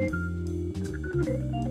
Thank you.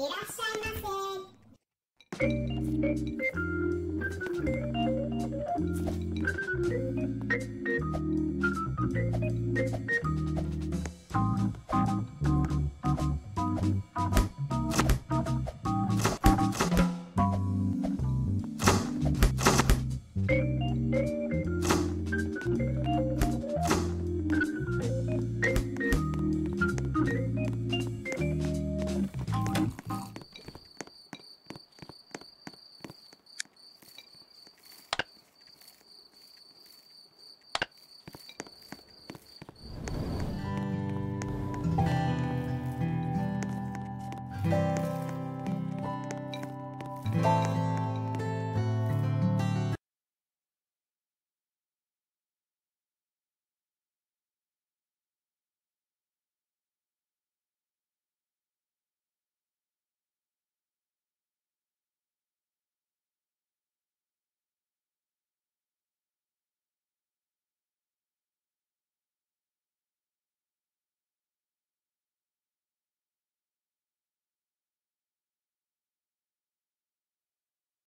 Gracias.